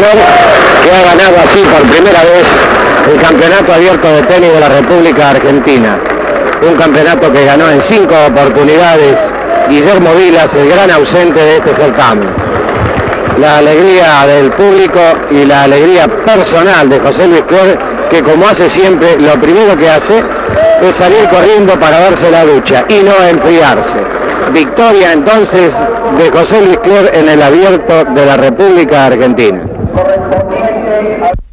Que ha ganado así por primera vez el Campeonato Abierto de Tenis de la República Argentina. Un campeonato que ganó en cinco oportunidades Guillermo Vilas, el gran ausente de este certamen. La alegría del público y la alegría personal de José Luis Flor, que como hace siempre, lo primero que hace es salir corriendo para darse la ducha y no enfriarse. Victoria entonces de José Luis Clor en el abierto de la República Argentina correspondiente a...